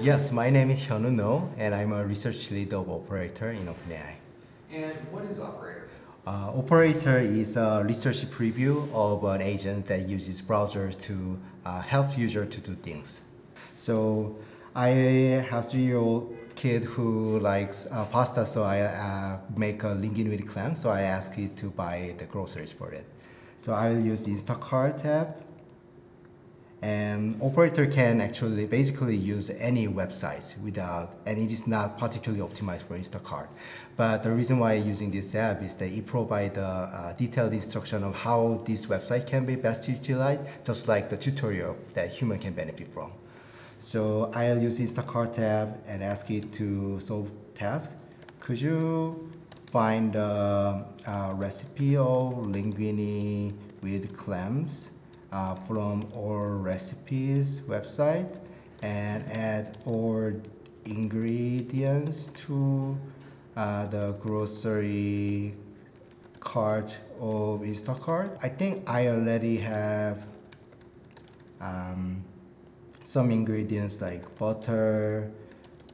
Yes, my name is Hyunwoo No, and I'm a research lead of Operator in OpenAI. And what is Operator? Uh, Operator is a research preview of an agent that uses browsers to uh, help user to do things. So I have three-year-old kid who likes uh, pasta, so I uh, make a linguine with clam, so I ask it to buy the groceries for it. So I will use the Instacart tab, and operator can actually basically use any websites without, and it is not particularly optimized for Instacart. But the reason why using this app is that it provides a uh, detailed instruction of how this website can be best utilized, just like the tutorial that human can benefit from. So I'll use Instacart tab and ask it to solve task. Could you find a, a recipe of linguine with clams? Uh, from our recipes website and add all ingredients to uh, the grocery cart of Instacart. I think I already have um, some ingredients like butter,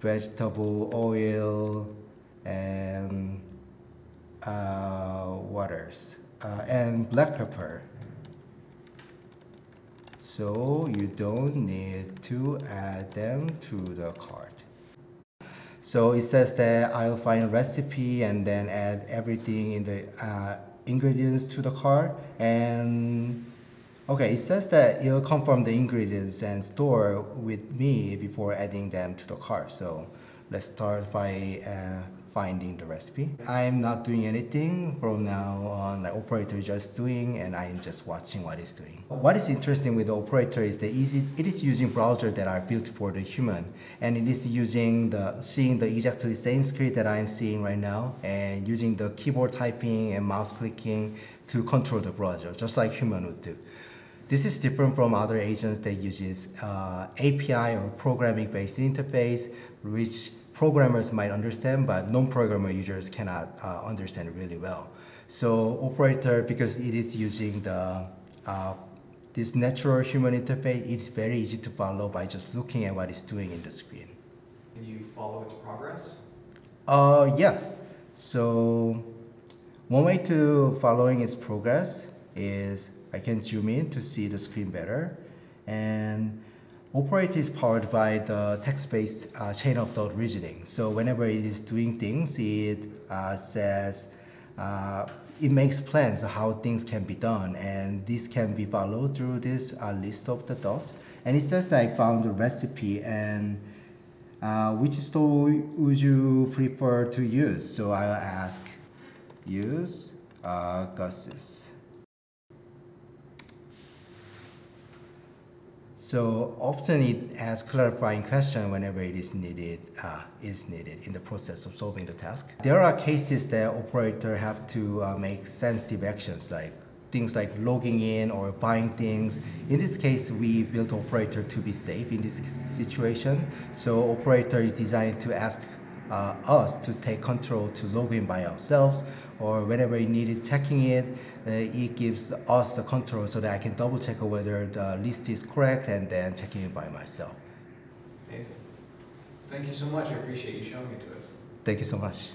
vegetable oil, and uh, waters, uh, and black pepper so you don't need to add them to the cart. So it says that I'll find a recipe and then add everything in the uh, ingredients to the cart and okay it says that it'll confirm the ingredients and store with me before adding them to the cart so let's start by uh, finding the recipe. I'm not doing anything from now on, the operator is just doing and I'm just watching what it's doing. What is interesting with the operator is that it is using browsers that are built for the human and it is using the, seeing the exactly same script that I'm seeing right now and using the keyboard typing and mouse clicking to control the browser, just like human would do. This is different from other agents that uses uh, API or programming based interface, which programmers might understand, but non-programmer users cannot uh, understand really well. So operator, because it is using the uh, this natural human interface, it's very easy to follow by just looking at what it's doing in the screen. Can you follow its progress? Uh, yes. So one way to following its progress is I can zoom in to see the screen better. And Operate is powered by the text-based uh, chain of thought reasoning. So whenever it is doing things, it uh, says, uh, it makes plans how things can be done. And this can be followed through this uh, list of the thoughts. And it says I found a recipe and uh, which store would you prefer to use? So I'll ask, use uh, Gus's. So often it asks clarifying question whenever it is needed, uh, is needed in the process of solving the task. There are cases that operator have to uh, make sensitive actions like things like logging in or buying things. In this case, we built operator to be safe in this situation. So operator is designed to ask uh, us to take control to log in by ourselves or whenever it needed checking it, uh, it gives us the control so that I can double check whether the list is correct and then checking it by myself. Amazing. Thank you so much. I appreciate you showing it to us. Thank you so much.